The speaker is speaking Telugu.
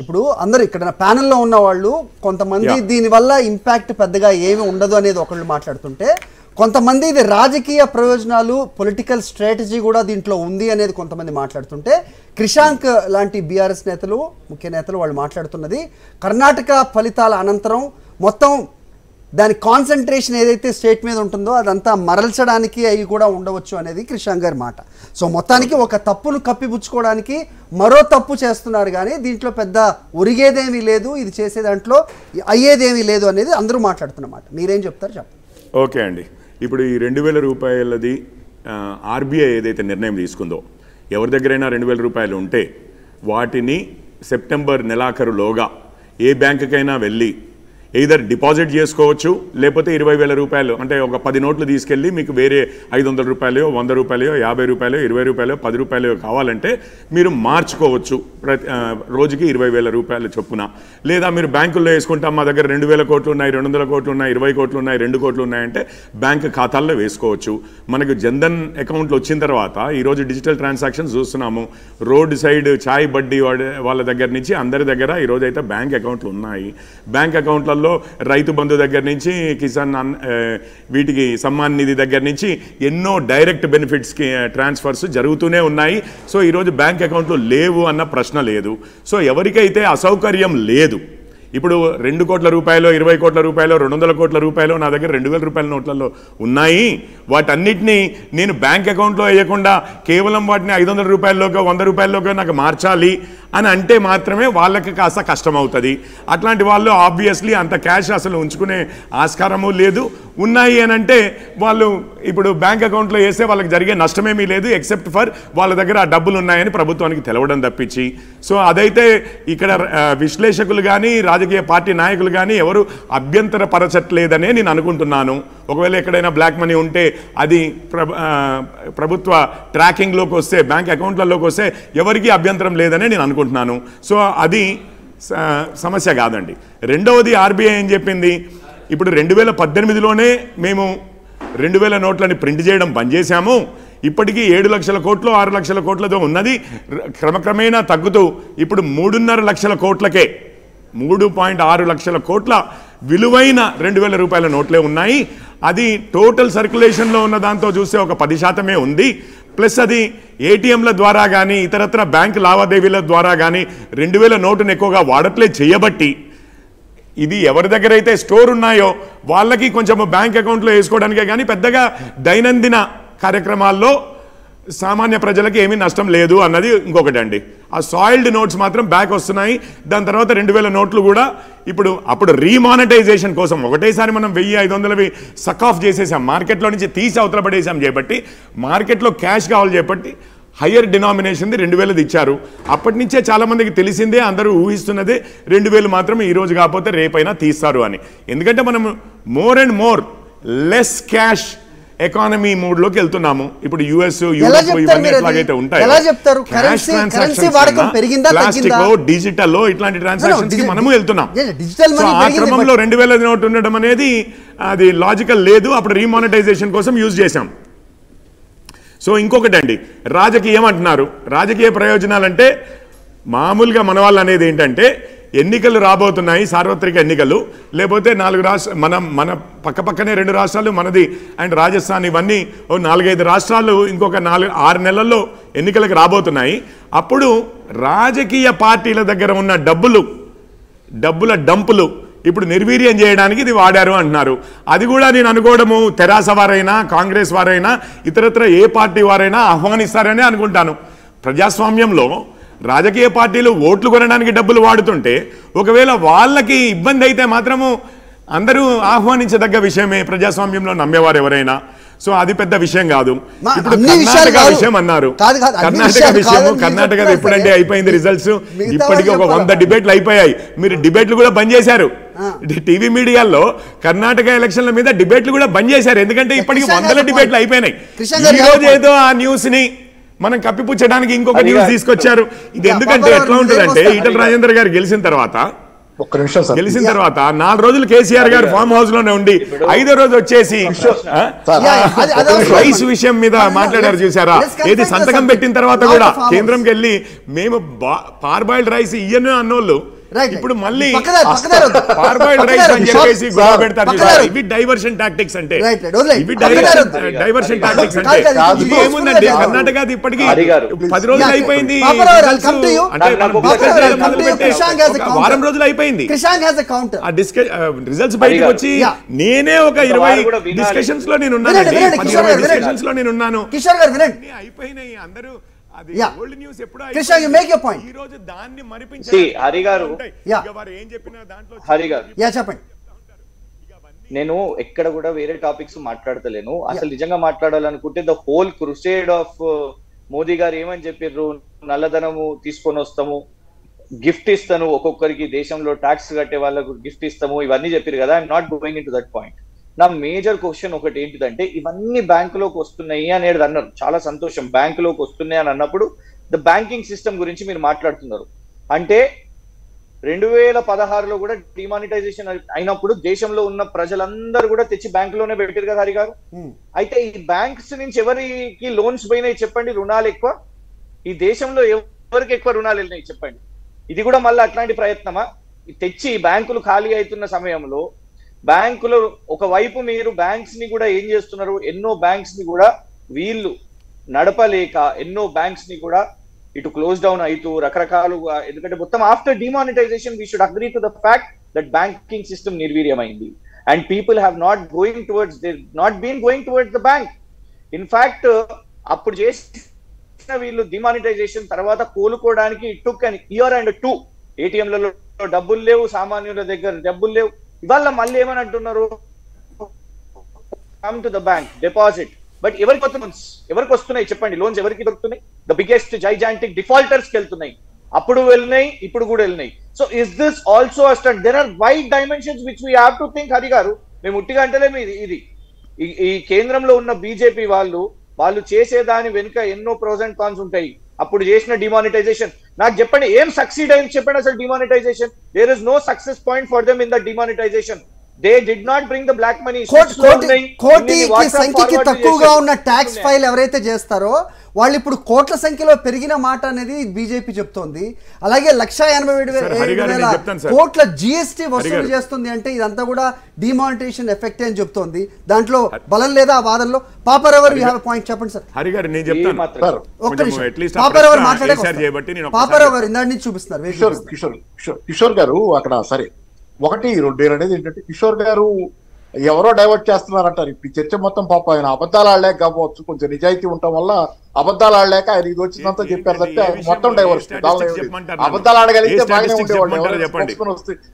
ఇప్పుడు అందరూ ఇక్కడ ప్యానెల్లో ఉన్న వాళ్ళు కొంతమంది. దీనివల్ల ఇంపాక్ట్ పెద్దగా ఏమి ఉండదు అనేది ఒకళ్ళు మాట్లాడుతుంటే కొంతమంది ఇది రాజకీయ ప్రయోజనాలు పొలిటికల్ స్ట్రాటజీ కూడా దీంట్లో ఉంది అనేది కొంతమంది మాట్లాడుతుంటే క్రిషాంక్ లాంటి బీఆర్ఎస్ నేతలు ముఖ్య నేతలు వాళ్ళు మాట్లాడుతున్నది కర్ణాటక ఫలితాల అనంతరం మొత్తం దాని కాన్సన్ట్రేషన్ ఏదైతే స్టేట్ మీద ఉంటుందో అదంతా మరల్చడానికి అవి కూడా ఉండవచ్చు అనేది క్రిషాంక్ గారి మాట. సో మొత్తానికి ఒక తప్పును కప్పిపుచ్చుకోవడానికి మరో తప్పు చేస్తున్నారు కానీ దీంట్లో పెద్ద ఒరిగేదేమీ లేదు ఇది చేసే దాంట్లో అయ్యేదేమీ లేదు అనేది అందరూ మాట్లాడుతున్నమాట మీరేం చెప్తారు చెప్పండి. ఓకే అండి. ఇప్పుడు ఈ రెండు వేల రూపాయలది ఆర్బీఐ ఏదైతే నిర్ణయం తీసుకుందో ఎవరి దగ్గరైనా రెండు వేల రూపాయలు ఉంటే వాటిని సెప్టెంబర్ నెలాఖరులోగా ఏ బ్యాంకుకైనా వెళ్ళి ఎయిదర్ డిపాజిట్ చేసుకోవచ్చు లేకపోతే ఇరవై వేల రూపాయలు అంటే ఒక పది నోట్లు తీసుకెళ్ళి మీకు వేరే ఐదు వందల రూపాయలు వంద రూపాయలు యాభై రూపాయలు ఇరవై రూపాయలు పది రూపాయలు కావాలంటే మీరు మార్చుకోవచ్చు ప్రతి రోజుకి ఇరవై వేల రూపాయలు చొప్పున. లేదా మీరు బ్యాంకుల్లో వేసుకుంటాం మా దగ్గర రెండు వేల కోట్లు ఉన్నాయి రెండు వందల కోట్లు ఉన్నాయి ఇరవై కోట్లు ఉన్నాయి రెండు కోట్లు ఉన్నాయంటే బ్యాంక్ ఖాతాల్లో వేసుకోవచ్చు. మనకు జన్ధన్ అకౌంట్లు వచ్చిన తర్వాత ఈరోజు డిజిటల్ ట్రాన్సాక్షన్స్ చూస్తున్నాము. రోడ్ సైడ్ ఛాయ్ బడ్డీ వాడే వాళ్ళ దగ్గర నుంచి అందరి దగ్గర ఈరోజు అయితే బ్యాంక్ అకౌంట్లు ఉన్నాయి. బ్యాంక్ అకౌంట్లలో రైతు బంధు దగ్గర నుంచి కిసాన్ వీటికి సమ్మాన్ నిధి దగ్గర నుంచి ఎన్నో డైరెక్ట్ బెనిఫిట్స్కి ట్రాన్స్ఫర్స్ జరుగుతూనే ఉన్నాయి. సో ఈరోజు బ్యాంక్ అకౌంట్లు లేవు అన్న ప్రశ్న లేదు. సో ఎవరికైతే అసౌకర్యం లేదు ఇప్పుడు రెండు కోట్ల రూపాయలు ఇరవై కోట్ల రూపాయలు రెండు వందల కోట్ల రూపాయలు నా దగ్గర రెండు వేల రూపాయల నోట్లలో ఉన్నాయి. వాటన్నిటినీ నేను బ్యాంక్ అకౌంట్లో వేయకుండా కేవలం వాటిని ఐదు వందల రూపాయల్లోకో వంద రూపాయల్లోకో నాకు మార్చాలి. అని అంటే మాత్రమే వాళ్ళకి కాస్త కష్టం అవుతుంది అట్లాంటి వాళ్ళు ఆబ్వియస్లీ అంత క్యాష్ అసలు ఉంచుకునే ఆస్కారము లేదు. ఉన్నాయి అని అంటే వాళ్ళు ఇప్పుడు బ్యాంక్ అకౌంట్లో వేస్తే వాళ్ళకి జరిగే నష్టమేమీ లేదు ఎక్సెప్ట్ ఫర్ వాళ్ళ దగ్గర ఆ డబ్బులు ఉన్నాయని ప్రభుత్వానికి తెలవడం తప్పించి. సో అదైతే ఇక్కడ విశ్లేషకులు కానీ రాజకీయ పార్టీ నాయకులు కానీ ఎవరు అభ్యంతరపరచట్లేదనే నేను అనుకుంటున్నాను. ఒకవేళ ఎక్కడైనా బ్లాక్ మనీ ఉంటే అది ప్రభ ప్రభుత్వ ట్రాకింగ్లోకి వస్తే బ్యాంక్ అకౌంట్లలోకి వస్తే ఎవరికీ అభ్యంతరం లేదనే నేను అనుకుంటున్నాను. సో అది స- సమస్య కాదండి. రెండవది ఆర్బీఐ ఏం చెప్పింది? ఇప్పుడు రెండు వేల పద్దెనిమిదిలోనే మేము రెండు వేల నోట్లని ప్రింట్ చేయడం బంద్ చేశాము. ఇప్పటికీ ఏడు లక్షల కోట్లు ఆరు లక్షల కోట్లతో ఉన్నది. ర- క్రమక్రమేణా తగ్గుతూ ఇప్పుడు మూడున్నర లక్షల కోట్లకే మూడు పాయింట్ ఆరు లక్షల కోట్ల విలువైన రెండు వేల రూపాయల నోట్లే ఉన్నాయి. అది టోటల్ సర్క్యులేషన్లో ఉన్న దాంతో చూస్తే ఒక పది శాతమే ఉంది. ప్లస్ అది ఏటీఎంల ద్వారా కానీ ఇతరత్ర బ్యాంక్ లావాదేవీల ద్వారా కానీ రెండు వేల నోటును ఎక్కువగా వాడట్లే చేయబట్టి ఇది ఎవరి దగ్గర అయితే స్టోర్ ఉన్నాయో వాళ్ళకి కొంచెం బ్యాంక్ అకౌంట్లో వేసుకోవడానికే కానీ పెద్దగా దైనందిన కార్యక్రమాల్లో సామాన్య ప్రజలకు ఏమీ నష్టం లేదు అన్నది ఇంకొకటి అండి ఆ సాయిల్డ్ నోట్స్ మాత్రం బ్యాక్ వస్తున్నాయి. దాని తర్వాత రెండు వేల నోట్లు కూడా ఇప్పుడు అప్పుడు రీమానిటైజేషన్ కోసం ఒకటేసారి మనం వెయ్యి ఐదు వందలవి సక్ ఆఫ్ చేసేసాం. మార్కెట్లో నుంచి తీసి అవతల పడేసాం చేపట్టి మార్కెట్లో క్యాష్ కావాలి చేపట్టి హయ్యర్ డినామినేషన్ది రెండు వేలది ఇచ్చారు. అప్పటి నుంచే చాలామందికి తెలిసిందే అందరూ ఊహిస్తున్నదే రెండు వేలు మాత్రమే ఈరోజు కాకపోతే రేపైనా తీస్తారు అని. ఎందుకంటే మనం more and more less cash economy మూడ్లోకి వెళ్తున్నాము. ఇప్పుడు యుఎస్ యూరోప్ ఇవన్నీ? ఎట్లాగైతే ఉంటాయి. ప్లాస్టిక్? డిజిటల్ ఇట్లాంటి ట్రాన్సాక్షన్స్కి మనము వెళ్తున్నాం. ఆ క్రమంలో రెండు వేల నోట్ ఉండడం అనేది అది లాజికల్ లేదు. అప్పుడు రీమానిటైజేషన్ కోసం యూజ్ చేశాం. సో ఇంకొకటి అండి. రాజకీయం అంటున్నారు. రాజకీయ ప్రయోజనాలంటే మామూలుగా మన వాళ్ళు అనేది ఏంటంటే ఎన్నికలు రాబోతున్నాయి సార్వత్రిక ఎన్నికలు. లేకపోతే నాలుగు రాష్ట్ర మన మన పక్క పక్కనే రెండు రాష్ట్రాలు మనది అండ్ రాజస్థాన్ ఇవన్నీ ఓ నాలుగైదు రాష్ట్రాలు ఇంకొక నాలుగు ఆరు నెలల్లో ఎన్నికలకు రాబోతున్నాయి. అప్పుడు రాజకీయ పార్టీల దగ్గర ఉన్న డబ్బులు డబ్బుల డంపులు ఇప్పుడు నిర్వీర్యం చేయడానికి ఇది వాడారు అంటున్నారు. అది కూడా నేను అనుకోవడము తెరాస వారైనా కాంగ్రెస్ వారైనా ఇతరత్ర ఏ పార్టీ వారైనా ఆహ్వానిస్తారని అనుకుంటాను. ప్రజాస్వామ్యంలో రాజకీయ పార్టీలు ఓట్లు కొనడానికి డబ్బులు వాడుతుంటే ఒకవేళ వాళ్ళకి ఇబ్బంది అయితే మాత్రము అందరూ ఆహ్వానించదగ్గ విషయమే ప్రజాస్వామ్యంలో నమ్మేవారు ఎవరైనా. సో అది పెద్ద విషయం కాదు. ఇప్పుడు కర్ణాటక. విషయం అన్నారు. కర్ణాటక మీరు కర్ణాటక ఎప్పుడంటే. అయిపోయింది రిజల్ట్స్ ఇప్పటికి ఒక వంద. డిబేట్లు అయిపోయాయి. మీరు డిబేట్లు కూడా బంద్ చేశారు. టీవీ మీడియాలో కర్ణాటక ఎలక్షన్ల మీద డిబేట్లు కూడా బంద్ చేశారు. ఎందుకంటే ఇప్పటికి వందల డిబేట్లు అయిపోయినాయి. ఈ రోజు. ఏదో ఆ న్యూస్ని మనం కప్పిపుచ్చడానికి ఇంకొక న్యూస్. తీసుకొచ్చారు ఇది ఎందుకంటే ఎట్లా ఉంటుందంటే? ఈటల రాజేందర్ గారు గెలిచిన తర్వాత ఒక్క నిమిషం సార్ గెలిచిన తర్వాత నాలుగు రోజులు కేసీఆర్ గారు ఫామ్ హౌస్లోనే ఉండి ఐదో రోజు వచ్చేసి. రైస్ విషయం మీద మాట్లాడారు చూసారా ఏది సంతకం. పెట్టిన తర్వాత కూడా. కేంద్రంకి వెళ్ళి మేము పార్బాయిల్డ్ రైస్ ఇయ్యను అన్నోళ్ళు ఇప్పుడు. మళ్ళీ రైస్ అని. చెప్పేసి గొడవ పెడతారు. ఇవి డైవర్షన్ టాక్టిక్స్ అంటే. ఇవి డైవర్షన్ టాక్టిక్స్ అంటే ఇది ఏముందండి కాదు. కర్ణాటకది ఇప్పటికి. పది రోజులు అయిపోయింది. వారం రోజులు అయిపోయింది ఆ డిస్క రిజల్ట్స్ బయటకు. వచ్చి. నేనే ఒక ఇరవై. డిస్కషన్స్లో నేను వినండి. డిస్కషన్స్లో నేను ఉన్నాను కిషోర్ గారు వినండి అన్నీ అయిపోయినాయి అందరూ అది Yeah. ఓల్డ్ న్యూస్ ఎప్పుడో Krishna, you make your point. ఈ రోజు దాన్ని మరిపించే See, హరి గారు. Yeah. ఇక వారు ఏం చెప్పినా దాంట్లో హరి గారు. యా చెప్పండి. నేను ఎక్కడ కూడా వేరే టాపిక్స్ మాట్లాడతలేను. అసలు నిజంగా మాట్లాడాలనుకుంటే the whole crusade of Modi గారు ఏమని చెప్పారు నల్లధనము తీసుకొని వస్తాము. గిఫ్ట్ ఇస్తాను ఒక్కొక్కరికి. దేశంలో ట్యాక్స్ కట్టే వాళ్ళకు గిఫ్ట్ ఇస్తాము. ఇవన్నీ చెప్పారు కదా. I'm not going in to that point నా మేజర్ క్వశ్చన్ ఒకటి ఏంటిదంటే ఇవన్నీ బ్యాంకులోకి వస్తున్నాయి అనేది అన్నారు. చాలా సంతోషం. బ్యాంకులోకి వస్తున్నాయి అని అన్నప్పుడు ద బ్యాంకింగ్ సిస్టమ్ గురించి మీరు మాట్లాడుతున్నారు. అంటే రెండు వేల పదహారులో కూడా డిమానిటైజేషన్ అయినప్పుడు దేశంలో ఉన్న ప్రజలందరూ కూడా తెచ్చి బ్యాంకులోనే పెట్టారు కదా హరి గారు? Hmm. అయితే ఈ బ్యాంక్స్ నుంచి ఎవరికి లోన్స్ పోయినాయి చెప్పండి? రుణాలు ఎక్కువ? ఈ దేశంలో ఎవరికి ఎక్కువ రుణాలు వెళ్ళినాయి చెప్పండి? ఇది కూడా మళ్ళీ అట్లాంటి ప్రయత్నమా? తెచ్చి బ్యాంకులు ఖాళీ అవుతున్న సమయంలో బ్యాంకులో ఒకవైపు మీరు బ్యాంక్స్ని కూడా ఏం చేస్తున్నారు? ఎన్నో బ్యాంక్స్ని కూడా వీళ్ళు నడపలేక ఎన్నో బ్యాంక్స్ని కూడా ఇటు క్లోజ్ డౌన్ అవుతూ రకరకాలుగా ఎందుకంటే మొత్తం after demonetization we should agree to the fact that banking system నిర్వీర్యమైంది. And people have not going towards they not been going towards the bank in fact అప్పుడు చేసిన వీళ్ళు డిమానిటైజేషన్ తర్వాత కోలుకోవడానికి it took and year and two ఏటీఎంలలో డబ్బులు లేవు సామాన్యుల దగ్గర డబ్బులు లేవు. ఇవాళ మళ్ళీ ఏమని అంటున్నారు come to the bank deposit but ఎవరికి లోన్స్ ఎవరికి వస్తున్నాయి చెప్పండి. లోన్స్ ఎవరికి దొరుకుతున్నాయి? ద బిగ్గెస్ట్ జైజాంటిక్ డిఫాల్టర్స్కి వెళ్తున్నాయి. అప్పుడు వెళ్ళినాయి ఇప్పుడు కూడా వెళ్ళినాయి. So is this also a stunt there are wide dimensions which we have to think Hari garu. మేము ఉట్టిగా అంటలేము ఇది ఇది. ఈ- ఈ కేంద్రంలో ఉన్న బీజేపీ వాళ్ళు వాళ్ళు చేసేదాని వెనుక ఎన్నో ప్రోస్ అండ్ కాన్స్ ఉంటాయి. అప్పుడు చేసిన డిమానిటైజేషన్ నాకు చెప్పండి ఏం సక్సీడ్ అయింది చెప్పండి అసలు demonetization there is no success point for them in the demonetization they did not bring the black money కోటి కోటి కోటికి సంఖ్యకి తక్కువగా ఉన్న ట్యాక్స్ ఫైల్ ఎవరైతే చేస్తారో వాళ్ళు ఇప్పుడు కోట్ల సంఖ్యలో పెరిగిన మాట అనేది బీజేపీ చెప్తోంది. అలాగే లక్ష ఎనభై ఏడు వేల. కోట్ల జిఎస్టీ వసూలు. చేస్తుంది అంటే ఇదంతా కూడా డిమానిటేషన్ ఎఫెక్ట్ అని చెప్తోంది. దాంట్లో బలం లేదా ఆ వాదనలో? పాపరవర్ యూ హ్యావ్ పాయింట్ చెప్పండి సార్. హరి గారు నేను చెప్తాను. సార్ ఒక్క నిమిషం. పాపరవర్ మాట్లాడే పాపరవర్ ఇందాటి నుంచి చూపిస్తున్నారు. కిషోర్ కిషోర్ గారు అక్కడ సరే. ఒకటి రెండు అనేది ఏంటంటే కిషోర్ గారు ఎవరో డైవర్ట్ చేస్తున్నారంటారు. ఇప్పుడు ఈ చర్చ మొత్తం పాప ఆయన అబద్ధాలు ఆడలేక కావచ్చు కొంచెం నిజాయితీ ఉండటం వల్ల అబద్ధాలు ఆడలేక ఆయన ఇది వచ్చిందంతా ఏ- చెప్పారు తప్పితే మొత్తం డైవర్స్? అబద్ధాలు ఆడగలిగితే బాగానే ఉండేవాళ్ళు. వస్తే